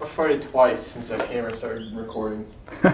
I've farted twice since that camera started recording.